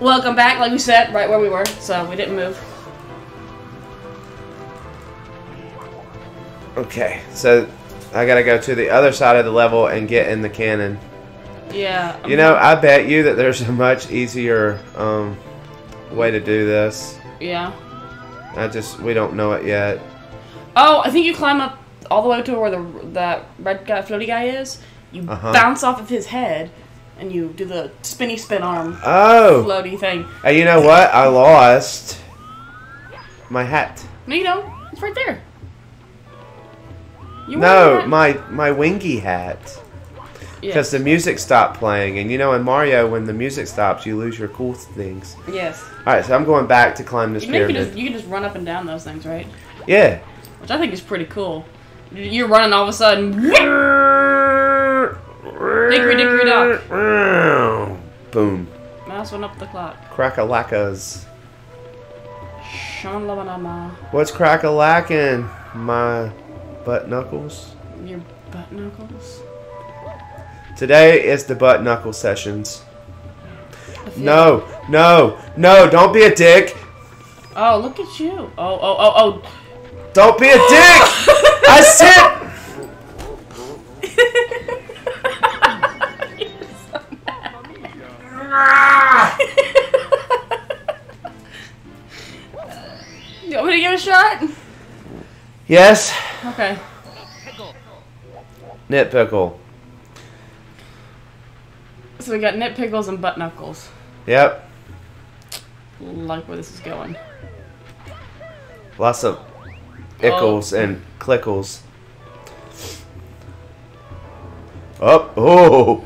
Welcome back, like we said, right where we were, so we didn't move. Okay, so I gotta go to the other side of the level and get in the cannon. Yeah. You know, I bet you that there's a much easier um, way to do this. Yeah. I just we don't know it yet. Oh, I think you climb up all the way to where the that red guy, floaty guy is. You Uh-huh. bounce off of his head, and you do the spinny spin arm Oh, floaty thing. you know what? I lost my hat. No, you don't. It's right there. You No, my my wingy hat. Because Yes. the music stopped playing, and you know in Mario, when the music stops, you lose your cool things. yes. All right, so I'm going back to climb this You, know, you, can pyramid. just, you can just run up and down those things, right? Yeah. Which I think is pretty cool. You're running all of a sudden. Dickory dickory dock. Boom. Mouse went up the clock. Crackalackas. What's crackalacking? My butt knuckles. Your butt knuckles. Today is the butt knuckle sessions. No, no, no! Don't be a dick. Oh, look at you. Oh, oh, oh, oh, Don't be a dick. I said. you want me to give it a shot? Yes, Okay. nit pickle. So we got nit pickles and butt knuckles. Yep, Like where this is going. lots of ickles and clickles. Up, oh,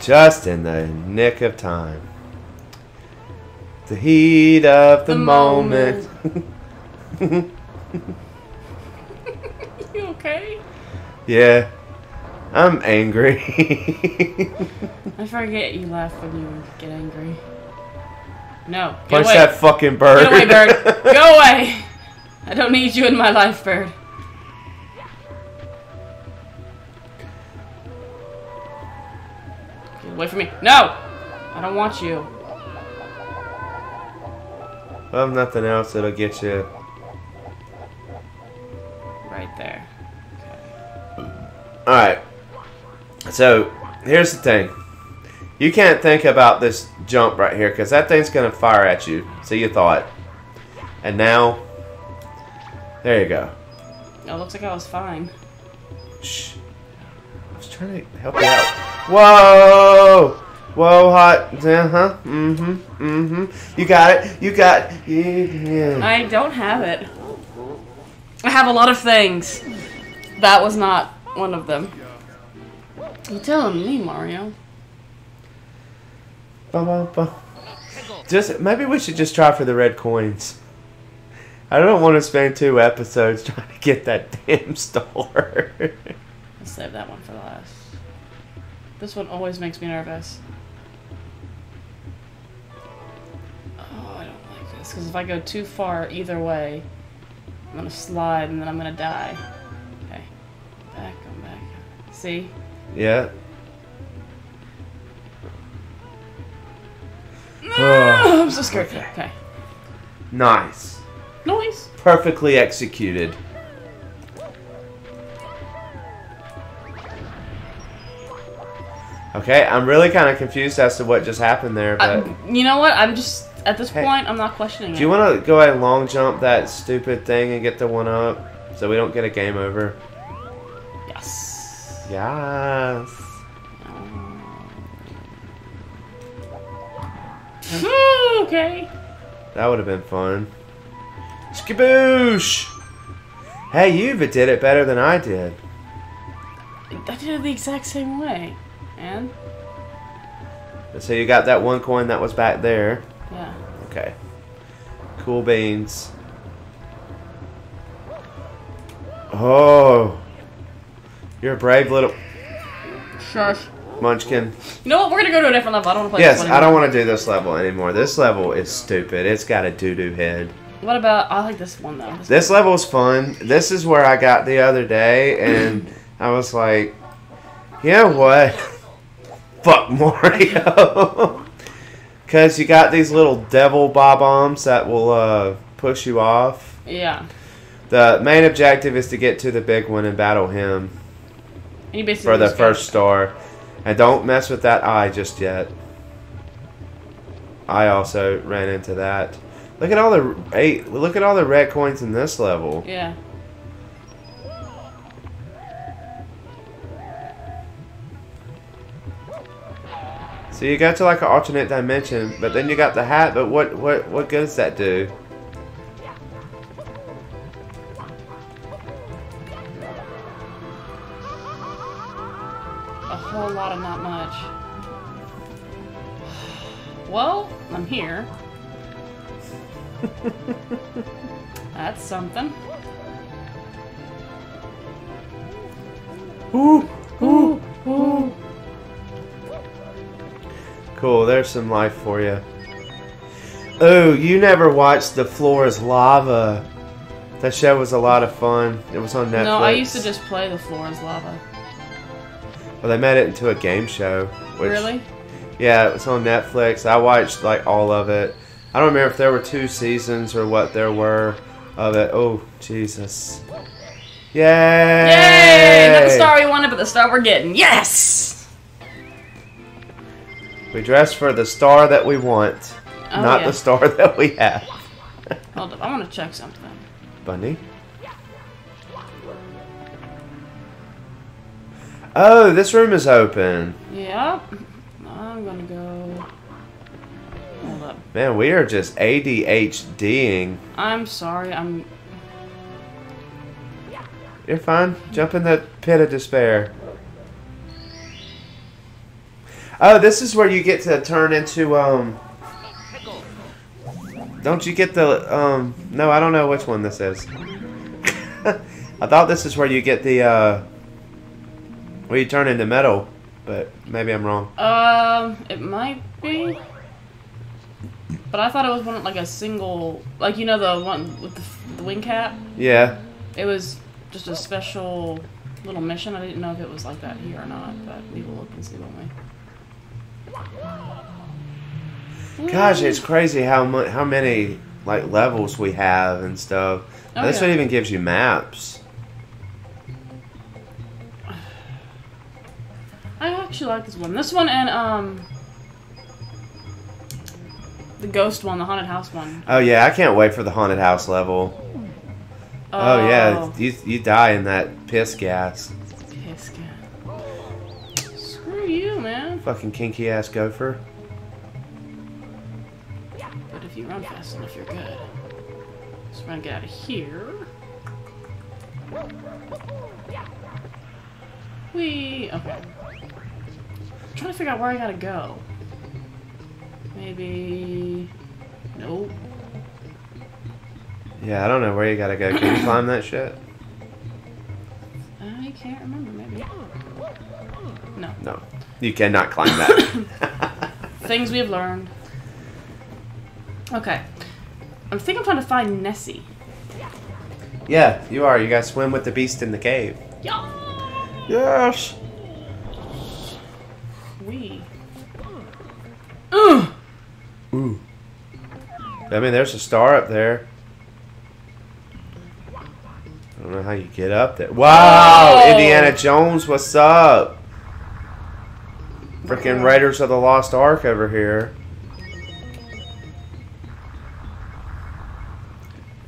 just in the nick of time. The heat of the, The moment. You okay? yeah, I'm angry. I forget you laugh when you get angry. No. Get Punch away. that fucking bird. Get away, bird. Go away. I don't need you in my life, bird. Get away from me. No! I don't want you. Well, if nothing else, it'll get you. Right there. Alright. So, here's the thing. You can't think about this jump right here because that thing's going to fire at you. So you thought. And now, there you go. It looks like I was fine. Shh. I was trying to help you out. Whoa! Whoa, hot. Uh huh. Mm hmm. Mm hmm. You got it. You got Yeah. I don't have it. I have a lot of things. That was not one of them. You're telling me, Mario? Bum, bum, bum. Just maybe we should just try for the red coins. I don't want to spend two episodes trying to get that damn star. Let's save that one for last. This one always makes me nervous. This. Because if I go too far either way, I'm going to slide and then I'm going to die. Okay. Back, come back. See? yeah. Oh, I'm so scared. Okay. okay. Nice. Noise. Perfectly executed. Okay, I'm really kind of confused as to what just happened there, but I, you know what? I'm just, at this Hey. point, I'm not questioning do it. you want to go ahead and long jump that stupid thing and get the one up so we don't get a game over? Yes. Yes. okay. That would have been fun. Skaboosh! Hey, you even did it better than I did. I did it the exact same way. And? So you got that one coin that was back there. Yeah. Okay. Cool beans. Oh. You're a brave little Shush. munchkin. You know what? We're gonna go to a different level. I don't want to play Yes, this one I don't want to do this level anymore. This level is stupid. It's got a doo-doo head. What about? I like this one though. This This level is fun. This is where I got the other day, and I was like, you know what? Fuck Mario. Because you got these little devil bob-ombs that will uh, push you off. Yeah. The main objective is to get to the big one and battle him And you basically for the first star. And don't mess with that eye just yet. I also ran into that. Look at all the hey, look at all the red coins in this level. Yeah. So you go to like an alternate dimension, but then you got the hat. But what what what good does that do? A whole lot of not much. Well, I'm here. That's something. Ooh, Ooh, ooh. Cool. There's some life for you. Oh, you never watched The Floor is Lava. That show was a lot of fun. It was on Netflix. No, I used to just play the floor is lava. Well, they made it into a game show. Which, really? Yeah, it was on Netflix. I watched like all of it. I don't remember if there were two seasons or what there were of it. Oh, Jesus. Yay! Yay! Not the star we wanted, but the star we're getting. Yes! We dress for the star that we want, Oh, not yeah. the star that we have. Hold up, I want to check something. Bunny. Oh, this room is open. Yep. I'm gonna go. Hold up. Man, we are just ADHDing. I'm sorry. I'm. You're fine. Jump in the pit of despair. Oh, this is where you get to turn into um. Don't you get the um? No, I don't know which one this is. I thought this is where you get the uh. Where you turn into metal, but maybe I'm wrong. Um, it might be. But I thought it was one like a single, like you know the one with the, the wing cap. Yeah. It was just a special little mission. I didn't know if it was like that here or not, but we will look and see, won't we? Gosh, it's crazy how mu- how many like levels we have and stuff. Oh, this yeah. one even gives you maps. I actually like this one. This one and um the ghost one, the haunted house one. Oh yeah, I can't wait for the haunted house level. Oh, yeah, you you die in that piss gas. Fucking kinky ass gopher. But if you run fast enough, you're good. We're gonna get out of here. We okay. I'm trying to figure out where I gotta go. Maybe. Nope. Yeah, I don't know where you gotta go. Can you climb that shit? I can't remember. Maybe. No. No, you cannot climb that. Things we have learned. Okay. I think I'm trying to find Nessie. yeah, you are. You gotta swim with the beast in the cave. Yeah. Yes. We. Ugh. Ooh. I mean, there's a star up there. I don't know how you get up there. Wow, Oh. Indiana Jones, what's up? Freaking Raiders of the Lost Ark over here.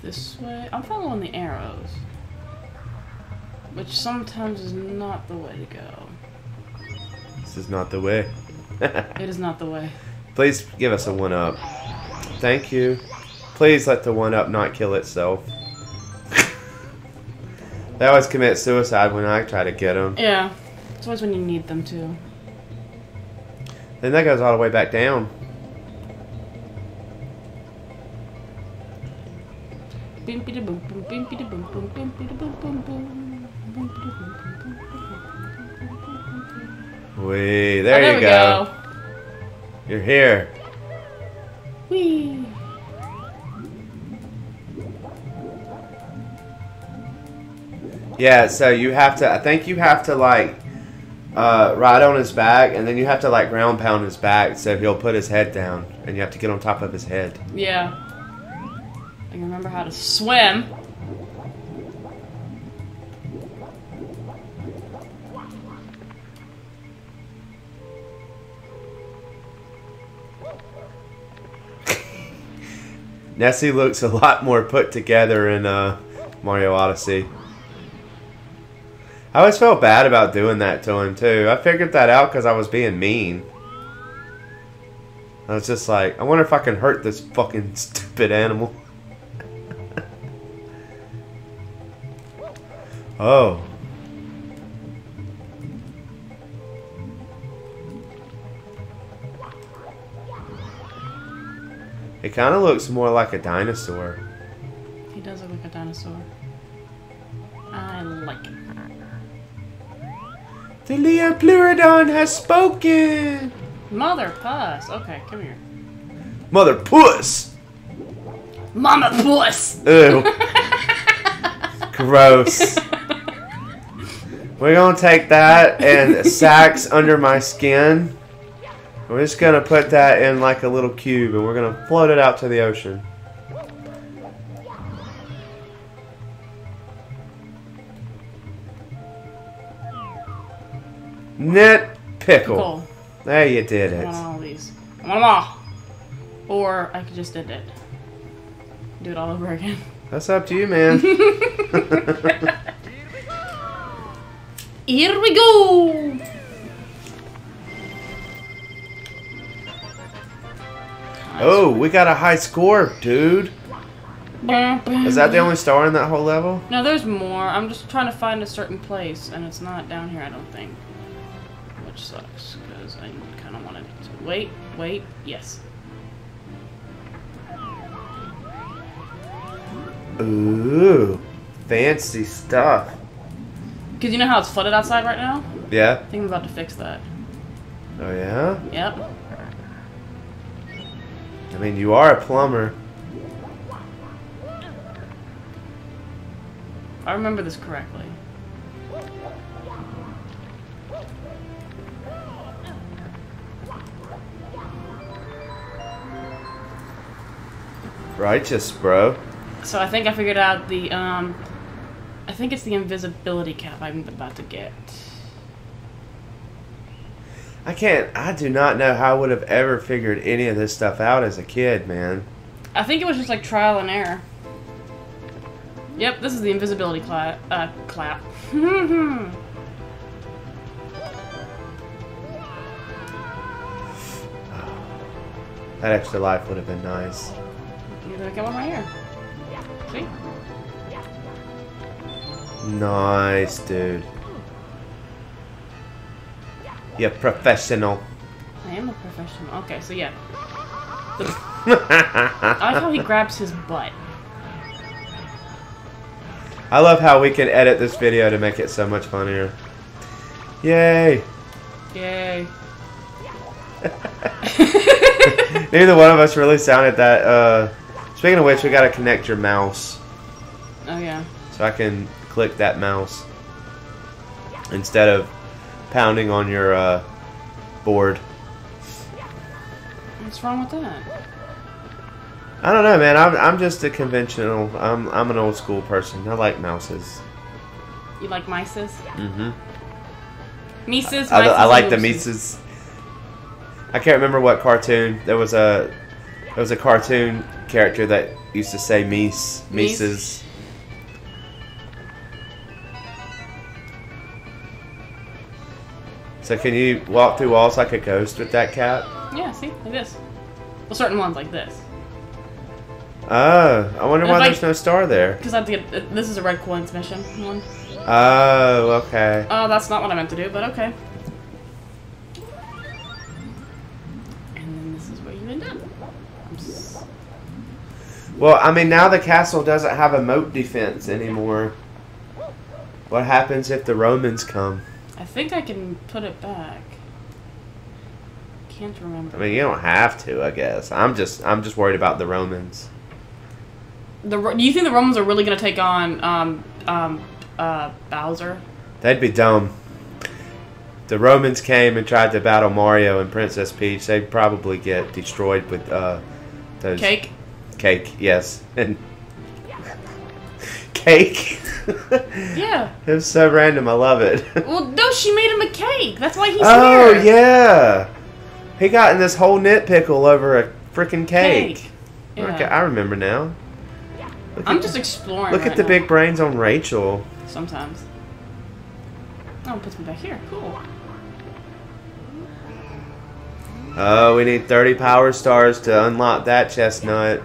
This way. I'm following the arrows. Which sometimes is not the way to go. This is not the way. It is not the way. Please give us a one up. Thank you. Please let the one up not kill itself. they always commit suicide when I try to get them. Yeah. It's always when you need them to. Then that goes all the way back down. Wee, Oh, there, you we go. You're here. Whee! Yeah, so you have to. I think you have to like uh, ride on his back, and then you have to like ground pound his back so he'll put his head down, and you have to get on top of his head. Yeah. I can remember how to swim. Nessie looks a lot more put together in uh, Mario Odyssey. I always felt bad about doing that to him too. I figured that out because I was being mean. I was just like, I wonder if I can hurt this fucking stupid animal. oh. It kind of looks more like a dinosaur. He does look like a dinosaur. I like it. The Liopleurodon has spoken! Mother puss. Okay, come here. Mother puss! Mama puss! Ew. Gross. We're gonna take that and sacks under my skin. We're just gonna put that in like a little cube and we're gonna float it out to the ocean. Net pickle. Cool. There you did it. I want all these. I want them all. Or I could just end it. Do it all over again. That's up to you, man. Here we go! oh, we got a high score, dude. Is that the only star in that whole level? No, there's more. I'm just trying to find a certain place, and it's not down here, I don't think. Which sucks, because I kind of wanted to. Wait, wait, yes. Ooh, fancy stuff. Because you know how it's flooded outside right now? Yeah. I think I'm about to fix that. Oh yeah. Yep. I mean, you are a plumber. I remember this correctly. Righteous, bro. So I think I figured out the, um... I think it's the invisibility cap I'm about to get. I can't. I do not know how I would have ever figured any of this stuff out as a kid, man. I think it was just like trial and error. Yep, this is the invisibility cla uh, clap. That extra life would have been nice. You're gonna get one right here. See? Nice, dude. You're professional. I am a professional. Okay, so yeah. The, I like how he grabs his butt. I love how we can edit this video to make it so much funnier. Yay! Yay. Neither one of us really sounded that. Uh, speaking of which, we gotta connect your mouse Oh yeah. so I can click that mouse instead of pounding on your uh, board. What's wrong with that? I don't know, man. I'm, I'm just a conventional. I'm I'm an old school person. I like mouses. You like mices? Mm-hmm. Mises, I, I mices, like the and Mises. I can't remember what cartoon. There was a there was a cartoon character that used to say Mies Mies? Mises. So can you walk through walls like a ghost with that cap? Yeah, see? Like this. Well, certain ones like this. Oh, I wonder why I- there's no star there. Because I have to get... Uh, this is a red coins mission one. Oh, okay. Oh, that's not what I meant to do, but okay. Well, I mean, now the castle doesn't have a moat defense anymore. What happens if the Romans come? I think I can put it back. Can't remember. I mean, you don't have to, I guess. I'm just, I'm just worried about the Romans. The do you think the Romans are really going to take on um, um, uh, Bowser? They'd be dumb. the Romans came and tried to battle Mario and Princess Peach, they'd probably get destroyed with uh, those Cake. Cake, yes, and cake. Yeah. it was so random. I love it. Well, no, she made him a cake. That's why he's oh here. yeah, he got in this whole nitpickle over a freaking cake. Cake. Okay, I remember now. Look I'm at- just exploring. Look right at the now. big brains on Rachel. Sometimes. Oh, it puts me back here. Cool. Oh, we need 30 power stars to unlock that chestnut.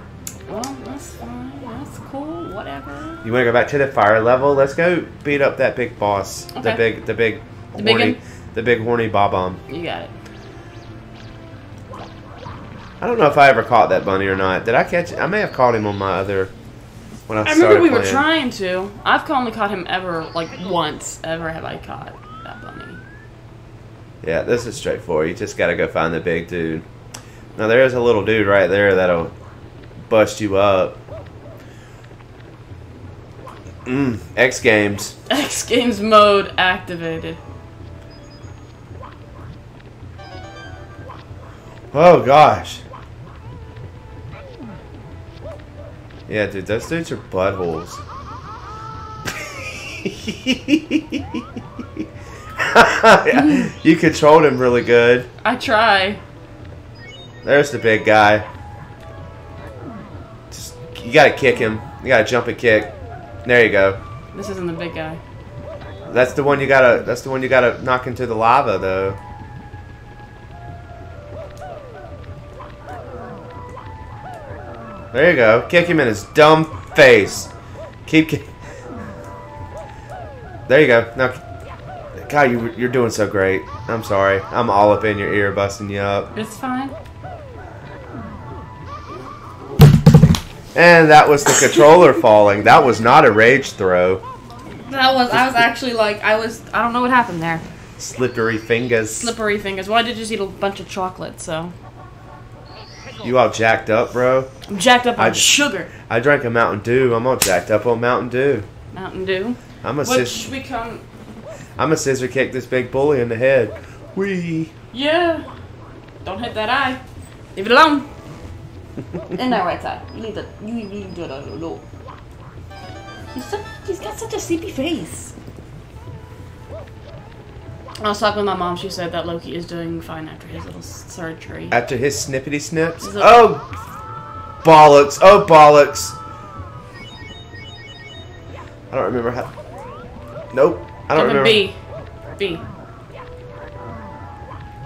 You want to go back to the fire level? Let's go beat up that big boss. The big, the big, The big horny, one? the big horny bob-omb. You got it. I don't know if I ever caught that bunny or not. Did I catch? I may have caught him on my other. When I, I remember we were trying to. I've only caught him ever, like, once. Ever have I caught that bunny. Yeah, this is straightforward. You just got to go find the big dude. Now there is a little dude right there that'll bust you up. Mm, X Games. X Games mode activated. Oh gosh. Yeah, dude, those dudes are buttholes. you controlled him really good. I try. There's the big guy. Just, you gotta kick him. You gotta jump and kick. There you go. This isn't the big guy. That's the one you gotta. That's the one you gotta knock into the lava, though. There you go. Kick him in his dumb face. Keep. Ki- there you go. Now, God, you, you're doing so great. I'm sorry. I'm all up in your ear, busting you up. It's fine. And that was the controller falling. That was not a rage throw. That was, I was actually like, I was, I don't know what happened there. Slippery fingers. Slippery fingers. Well, I did just eat a bunch of chocolate, so. You all jacked up, bro. I'm jacked up on I- sugar. I drank a Mountain Dew. I'm all jacked up on Mountain Dew. Mountain Dew. I'm a Which sis- become, I'm a scissor kick this big bully in the head. Wee. yeah. Don't hit that eye. Leave it alone. in that right side. You need to, you need to do it a little. He's, so, he's got such a sleepy face. I was talking with my mom. She said that Loki is doing fine after his little surgery. After his snippity snips. Is Oh, bollocks. Oh, bollocks. I don't remember how. Nope. I don't Give him remember. B. B.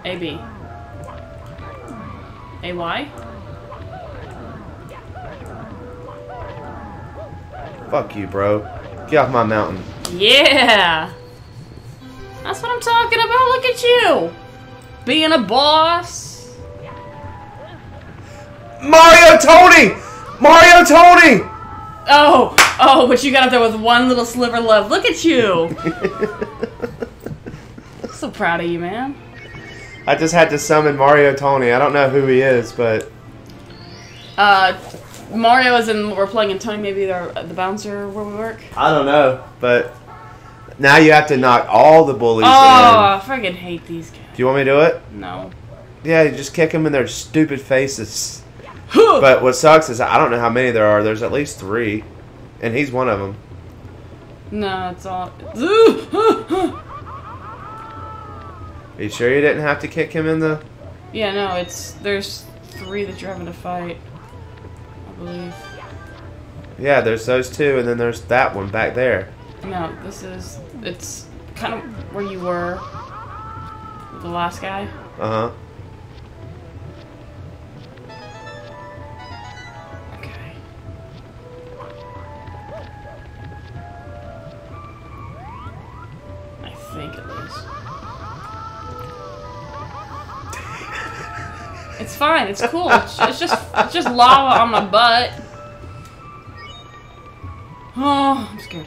A B. A Y. Fuck you, bro. Get off my mountain. Yeah. That's what I'm talking about. Look at you. Being a boss. Mario Tony! Mario Tony! Oh, oh, but you got up there with one little sliver left. Look at you. so proud of you, man. I just had to summon Mario Tony. I don't know who he is, but Uh, Mario is in. We're playing in Tony. Maybe they're the bouncer where we work. I don't know. But now you have to knock all the bullies Oh, in. I freaking hate these guys. Do you want me to do it? No. Yeah, you just kick them in their stupid faces. But what sucks is I don't know how many there are. There's at least three, and he's one of them. no, it's all. Are you sure you didn't have to kick him in the? yeah, no, it's there's three that you're having to fight. Believe. Yeah, there's those two, and then there's that one back there. No, this is it's kind of where you were. The last guy. Uh huh. Fine. It's cool. It's, it's just it's just lava on my butt. Oh, I'm scared.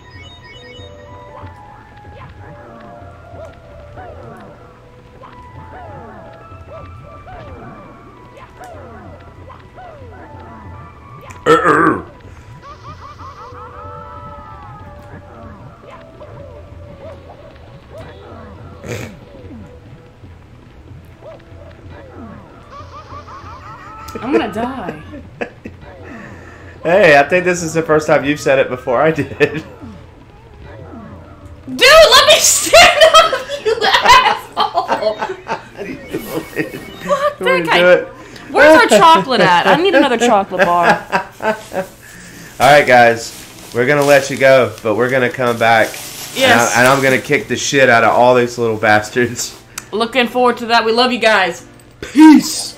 I'm gonna die. Hey, I think this is the first time you've said it before I did. Dude, let me stand up, you asshole! Fuck You wanna that guy. Where's our chocolate at? I need another chocolate bar. All right, guys, we're gonna let you go, but we're gonna come back. Yes. And, I, am gonna kick the shit out of all these little bastards. Looking forward to that. We love you guys. Peace.